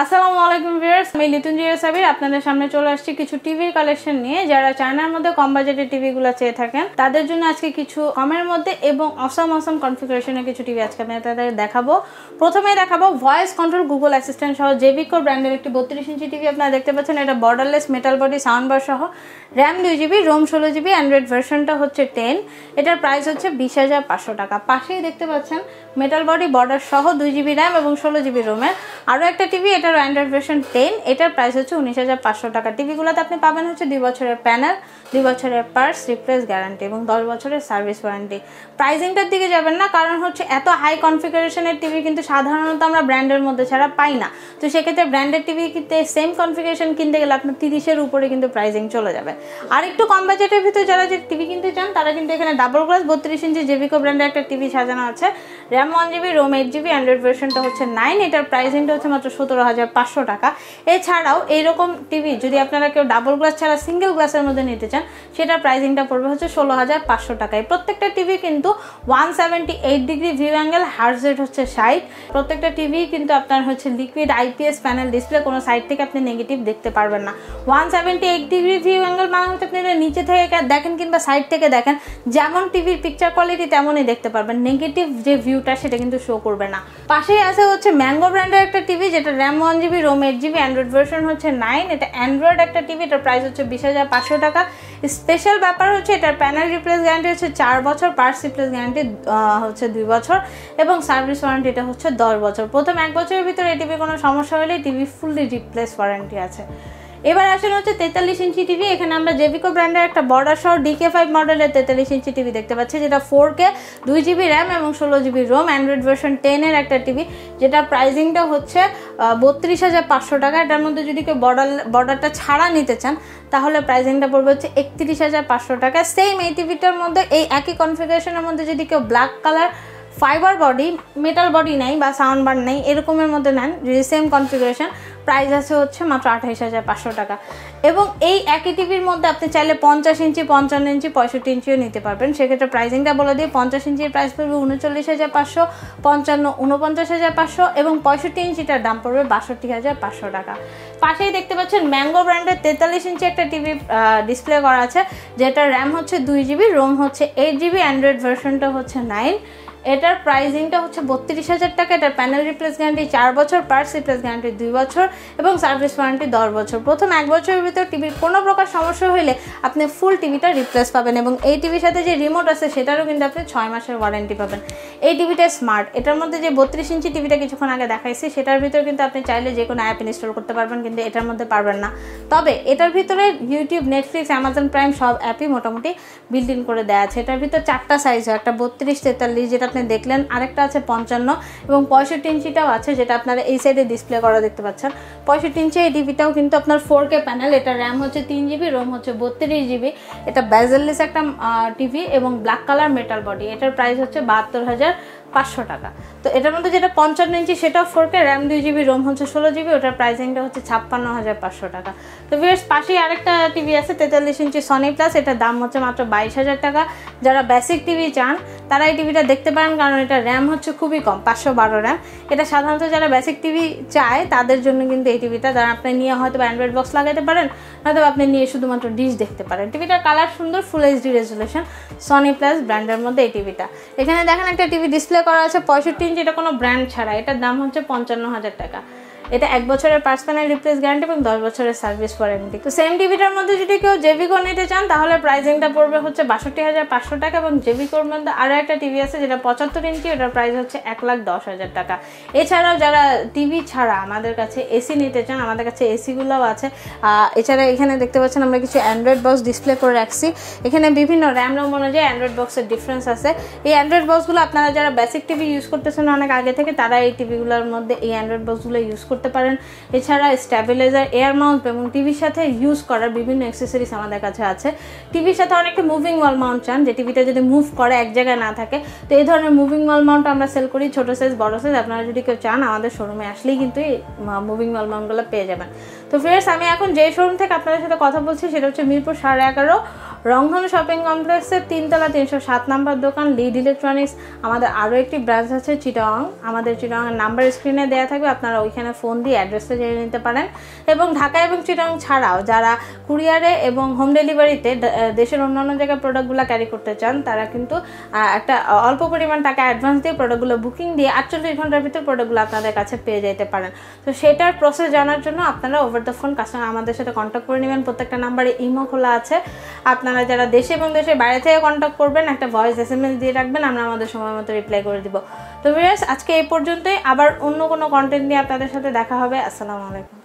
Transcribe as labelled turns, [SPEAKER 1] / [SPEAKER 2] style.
[SPEAKER 1] আসসালামু আলাইকুম ভিউয়ার্স, আমি লিতুন জিয়া সাবির। আপনাদের সামনে চলে আসছি কিছু টিভির কালেকশন নিয়ে। যারা চায়নার মধ্যে কম বাজেটের টিভিগুলো চেয়ে থাকেন, তাদের জন্য আজকে কিছু কমের মধ্যে এবং অসম অসম কনফিগারেশনের কিছু টিভি আজকে আমি তাদের দেখাবো। প্রথমে দেখাবো ভয়েস কন্ট্রোল গুগল অ্যাসিস্ট্যান্ট সহ জেভিকো ব্র্যান্ডের একটি বত্রিশ ইঞ্চি টিভি আপনারা দেখতে পাচ্ছেন। এটা borderless metal body sound bar সহ। র্যাম দুই জিবি রোম ষোলো জিবি অ্যান্ড্রয়েড ভার্সনটা হচ্ছে টেন এটার প্রাইস হচ্ছে বিশ হাজার পাঁচশো টাকা। পাশেই দেখতে পাচ্ছেন মেটাল বডি বর্ডার সহ দুই জিবি র্যাম এবং ষোলো জিবি রোমের আরও একটা টিভি এটার অ্যান্ড্রয়েড ভার্সন টেন এটার প্রাইস হচ্ছে উনিশ হাজার পাঁচশো টাকা। টিভিগুলোতে আপনি পাবেন হচ্ছে দুই বছরের প্যানেল দুই বছরের পার্স রিপ্লেস গ্যারান্টি এবং দশ বছরের সার্ভিস ওয়ারেন্টি প্রাইজিংটার দিকে যাবেন না, কারণ হচ্ছে এত হাই কনফিগারেশনের টিভি কিন্তু সাধারণত আমরা ব্র্যান্ডের মধ্যে ছাড়া পাই না। তো সেক্ষেত্রে ব্র্যান্ডের টিভি কিনতে সেম কনফিগারেশন কিনতে গেলে আপনার তিরিশের উপরে কিন্তু প্রাইজিং চলে যাবে। আর একটু কম বাজেটের ভিতরে যারা যে টিভি কিনতে চান, তারা কিন্তু এখানে ডাবল গ্লাস বত্রিশ ইঞ্চি জেভিকো ব্র্যান্ডের একটা টিভি সাজানো আছে। RAM one GB ROM eight GB android ভার্সনটা হচ্ছে নাইন এটার প্রাইসিংটা হচ্ছে মাত্র সতেরো হাজার পাঁচশো টাকা। এছাড়াও এইরকম টিভি যদি আপনারা কেউ ডাবল গ্লাস ছাড়া সিঙ্গেল গ্লাসের মধ্যে নিতে চান, সেটার প্রাইসিংটা পড়বে হচ্ছে ষোলো হাজার পাঁচশো টাকায় প্রত্যেকটা টিভি কিন্তু one seventy eight degree view angle hertz rate হচ্ছে ষাট। প্রত্যেকটা টিভি কিন্তু আপনার হচ্ছে লিকুইড আইপিএস প্যানেল ডিসপ্লে কোনো সাইড থেকে আপনি নেগেটিভ দেখতে পারবেন না। One seventy eight degree view angle মানে হচ্ছে আপনি নিচে থেকে দেখেন কিংবা সাইড থেকে দেখেন, যেমন টিভির পিকচার কোয়ালিটি তেমনই দেখতে পারবেন। নেগেটিভ যে ভিউটা সেটা কিন্তু শো করবে না। পাশেই আছে হচ্ছে ম্যাঙ্গো ব্র্যান্ডের একটা টিভি যেটা RAM one GB, ROM eight GB, android version হচ্ছে নাইন এটা অ্যান্ড্রয়েড একটা টিভি, এটার প্রাইস হচ্ছে বিশ হাজার পাঁচশো টাকা। স্পেশাল ব্যাপার হচ্ছে এটার প্যানেল রিপ্লেস গ্যারান্টি হচ্ছে চার বছর পার্স রিপ্লেস গ্যারান্টি হচ্ছে দুই বছর এবং সার্ভিস ওয়ারেন্টি এটা হচ্ছে দশ বছর। প্রথম এক বছরের ভিতরে এই টিভি কোনো সমস্যা হলে টিভি ফুললি রিপ্লেস ওয়ারেন্টি আছে। এবার আসলে হচ্ছে তেতাল্লিশ ইঞ্চি টিভি এখানে আমরা জেভিকো ব্র্যান্ডের একটা বর্ডার সহ ডিকে ফাইভ মডেলের তেতাল্লিশ ইঞ্চি টিভি দেখতে পাচ্ছি, যেটা ফোর কে দুই জিবি র্যাম এবং ষোলো জিবি রোম অ্যান্ড্রয়েড ভার্সন টেনের একটা টিভি যেটা প্রাইজিংটা হচ্ছে বত্রিশ হাজার পাঁচশো টাকা। এটার মধ্যে যদি কেউ বর্ডার বর্ডারটা ছাড়া নিতে চান, তাহলে প্রাইজিংটা পড়বে হচ্ছে একত্রিশ হাজার পাঁচশো টাকা। সেম এই টিভিটার মধ্যে, এই একই কনফিগারেশনের মধ্যে যদি কেউ black colour fibre body metal body নেই বা সাউন্ড বার নেই, এরকমের মধ্যে নেন, যদি সেম কনফিগারেশন প্রাইস আছে হচ্ছে মাত্র আঠাইশ হাজার পাঁচশো টাকা। এবং এই একই টিভির মধ্যে আপনি চাইলে পঞ্চাশ ইঞ্চি, পঞ্চান্ন ইঞ্চি, পঁয়ষট্টি ইঞ্চিও নিতে পারবেন। সেক্ষেত্রে প্রাইসিংটা বলে দিই, পঞ্চাশ ইঞ্চির প্রাইস পড়বে উনচল্লিশ হাজার পাঁচশো, পঞ্চান্ন, উনপঞ্চাশ হাজার পাঁচশো এবং পঁয়ষট্টি ইঞ্চিটার দাম পড়বে বাষট্টি হাজার পাঁচশো টাকা। পাশেই দেখতে পাচ্ছেন ম্যাঙ্গো ব্র্যান্ডের তেতাল্লিশ ইঞ্চি একটা টিভি ডিসপ্লে করা আছে, যেটার র্যাম হচ্ছে দুই জিবি রোম হচ্ছে এইট জিবি অ্যান্ড্রয়েড ভার্সনটা হচ্ছে নাইন এটার প্রাইজিংটা হচ্ছে বত্রিশ হাজার টাকা। এটার প্যানেল রিপ্লেস গ্যারান্টি চার বছর পার্টস রিপ্লেস গ্যারান্টি দুই বছর এবং সার্ভিস ওয়ারেন্টি দশ বছর। প্রথম এক বছরের ভিতর টিভির কোনো প্রকার সমস্যা হলে আপনি ফুল টিভিটা রিপ্লেস পাবেন এবং এই টিভির সাথে যে রিমোট আছে সেটারও কিন্তু আপনি ছয় মাসের ওয়ারেন্টি পাবেন। এই টিভিটা স্মার্ট এটার মধ্যে যে বত্রিশ ইঞ্চি টিভিটা কিছুক্ষণ আগে দেখাইছি, সেটার ভিতর কিন্তু আপনি চাইলে যে কোনো অ্যাপ ইনস্টল করতে পারবেন, কিন্তু এটার মধ্যে পারবেন না। তবে এটার ভিতরে ইউটিউব নেটফ্লিক্স অ্যামাজন প্রাইম সব অ্যাপই মোটামুটি বিল্ড ইন করে দেওয়া আছে। এটার ভিতর চারটা সাইজ হয়, একটা বত্রিশ তেতাল্লিশ, যেটা আপনি দেখলেন, আরেকটা আছে পঞ্চান্ন এবং পঁয়ষট্টি ইঞ্চিটাও আছে যেটা আপনারা এই সাইডে ডিসপ্লে করা দেখতে পাচ্ছেন। পঁয়ষট্টি ইঞ্চি এই টিভিটাও কিন্তু আপনার ফোর কে প্যানেল এটা র্যাম হচ্ছে তিন জিবি রোম হচ্ছে বত্রিশ জিবি এটা ব্যাজেললেস একটা টিভি এবং ব্ল্যাক কালার মেটাল বডি এটার প্রাইস হচ্ছে বাহাত্তর হাজার পাঁচশো টাকা। তো এটার মধ্যে যেটা পঞ্চান্ন ইঞ্চি, সেটাও ফোর কে র্যাম দুই জিবি রোম হচ্ছে ষোলো জিবি ওটার প্রাইসিংটা হচ্ছে ছাপ্পান্ন হাজার পাঁচশো টাকা। তো ভিউয়ার্স পাশেই আরেকটা টিভি আছে, তেতাল্লিশ ইঞ্চি সনি প্লাস এটার দাম হচ্ছে মাত্র বাইশ হাজার টাকা। যারা বেসিক টিভি চান, তারা এই টিভিটা দেখতে পারেন, কারণ এটা র্যাম হচ্ছে খুবই কম, পাঁচশো বারো র্যাম এটা সাধারণত যারা বেসিক টিভি চায়, তাদের জন্য কিন্তু এই টিভিটা যারা আপনি নিয়ে হয়তো অ্যান্ড্রয়েড বক্স লাগাতে পারেন, হয়তো আপনি নিয়ে শুধুমাত্র ডিশ দেখতে পারেন। টিভিটার কালার সুন্দর full HD resolution Sony plus ব্র্যান্ডের মধ্যে এই টিভিটা এখানে দেখেন একটা টিভি ডিসপ্লে করা আছে পঁয়ষট্টি ইঞ্চি এটা কোনো ব্র্যান্ড ছাড়া। এটার দাম হচ্ছে পঞ্চান্ন হাজার টাকা। এটা এক বছরের পার্সোনাল রিপ্লেস গ্যারান্টি এবং দশ বছরের সার্ভিস ওয়ারেন্টি তো সেম টিভিটার মধ্যে যদি কেউ জেভিকো নিতে চান, তাহলে প্রাইসিংটা পড়বে হচ্ছে বাষট্টি হাজার পাঁচশো টাকা এবং জেভিকোর মধ্যে আরও একটা টিভি আছে যেটা পঁচাত্তর ইঞ্চি ওটার প্রাইস হচ্ছে এক লাখ দশ হাজার টাকা। এছাড়াও যারা টিভি ছাড়া আমাদের কাছে এসি নিতে চান, আমাদের কাছে এসিগুলোও আছে। এছাড়া এখানে দেখতে পাচ্ছেন আমরা কিছু অ্যান্ড্রয়েড বক্স ডিসপ্লে করে রাখছি। এখানে বিভিন্ন র্যাম রোম অনুযায়ী অ্যান্ড্রয়েড বক্সের ডিফারেন্স আছে। এই অ্যান্ড্রয়েড বক্সগুলো আপনারা যারা বেসিক টিভি ইউজ করতেছেন অনেক আগে থেকে, তারা এই টিভিগুলোর মধ্যে এই অ্যান্ড্রয়েড বক্সগুলো ইউজ করতে পারেন। এছাড়া স্ট্যাবিলাইজার এয়ার মাউন্ট এবং টিভির সাথে ইউজ করার বিভিন্ন অ্যাক্সেসরিজ আমাদের কাছে আছে। টিভির সাথে অনেকে মুভিং ওয়াল মাউন্ট চান, যে টিভিটা যদি মুভ করে এক জায়গায় না থাকে। তো এই ধরনের মুভিং ওয়াল মাউন্ট আমরা সেল করি, ছোটো সাইজ বড় সাইজ আপনারা যদি কেউ চান, আমাদের শোরুমে আসলেই কিন্তু এই মুভিং ওয়াল মাউন্টগুলো পেয়ে যাবেন। তো ফ্রেন্ডস আমি এখন যে শোরুম থেকে আপনাদের সাথে কথা বলছি, সেটা হচ্ছে মিরপুর সাড়ে এগারো রংধনু শপিং কমপ্লেক্সের তিনতলা তিনশো সাত নাম্বার দোকান, লিড ইলেকট্রনিক্স। আমাদের আরও একটি ব্রাঞ্চ আছে চিটাং। আমাদের চিটাংয়ের নাম্বার স্ক্রিনে দেওয়া থাকবে, আপনারা ওইখানে ফোন দিয়ে অ্যাড্রেসটা জেনে নিতে পারেন। এবং ঢাকা এবং চিটাং ছাড়াও যারা কুরিয়ারে এবং হোম ডেলিভারিতে দেশের অন্যান্য জায়গায় প্রোডাক্টগুলো ক্যারি করতে চান, তারা কিন্তু একটা অল্প পরিমাণ টাকা অ্যাডভান্স দিয়ে প্রোডাক্টগুলো বুকিং দিয়ে আটচল্লিশ ঘণ্টার ভিতর প্রোডাক্টগুলো আপনাদের কাছে পেয়ে যেতে পারেন। তো সেটার প্রসেস জানার জন্য আপনারা ওভার দ্য ফোন কাস্টমার আমাদের সাথে কন্ট্যাক্ট করে নেবেন। প্রত্যেকটা নাম্বারে ইমো খোলা আছে। আপনারা যারা দেশে এবং দেশের বাইরে থেকে কন্ট্যাক্ট করবেন, একটা ভয়েস এস এম এস দিয়ে রাখবেন, আমরা আমাদের সময় মতো রিপ্লাই করে দিব। তো ভিউয়ার্স আজকে এই পর্যন্তই। আবার অন্য কোনো কন্টেন্ট নিয়ে আপনাদের সাথে দেখা হবে। আসসালামু আলাইকুম।